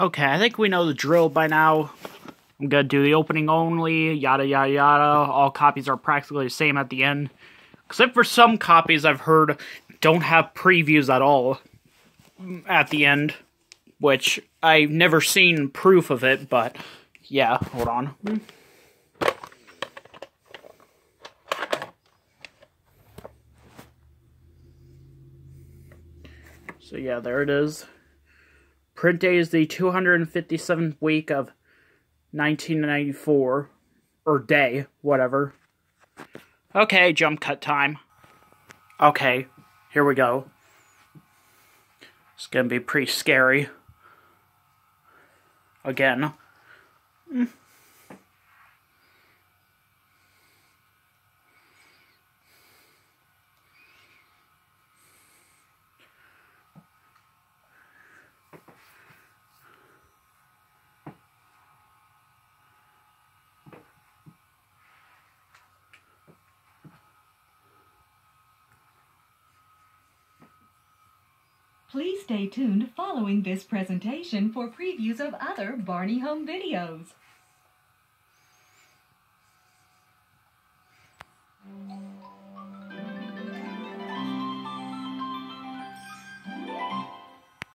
Okay, I think we know the drill by now. I'm gonna do the opening only, yada yada yada. All copies are practically the same at the end. Except for some copies I've heard don't have previews at all at the end. Which I've never seen proof of it, but yeah, hold on. So yeah, there it is. Print day is the 257th week of 1994. Or day, whatever. Okay, jump cut time. Okay, here we go. It's gonna be pretty scary. Again. Mm. Please stay tuned following this presentation for previews of other Barney Home videos.